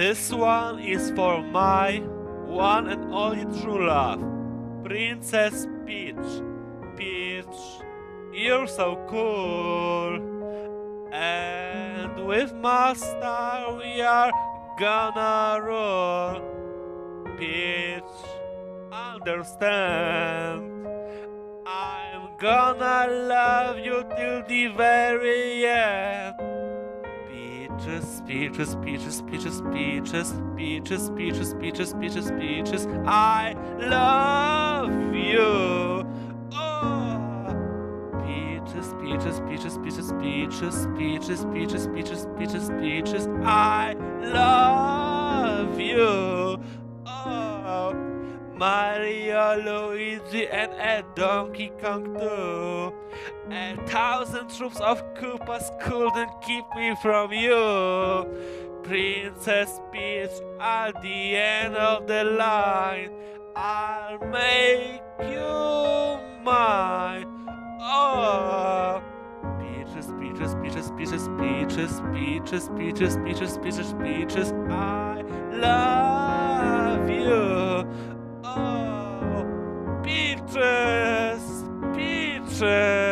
This one is for my one and only true love, Princess Peach. Peach, you're so cool. And with Master we are gonna rule. Peach, understand. I'm gonna love you till the very end. Peaches, peaches, peaches, peaches, peaches, peaches, peaches, peaches, peaches, peaches. I love you. Oh. Peaches, peaches, peaches, peaches, peaches, peaches, peaches, peaches, peaches, peaches. I love Mario, Luigi, and a Donkey Kong too. A thousand troops of Koopas couldn't keep me from you. Princess Peach, at the end of the line, I'll make you mine. Oh. Peaches, peaches, peaches, peaches, peaches, peaches, peaches, peaches, peaches, peaches. I love peaches, peaches.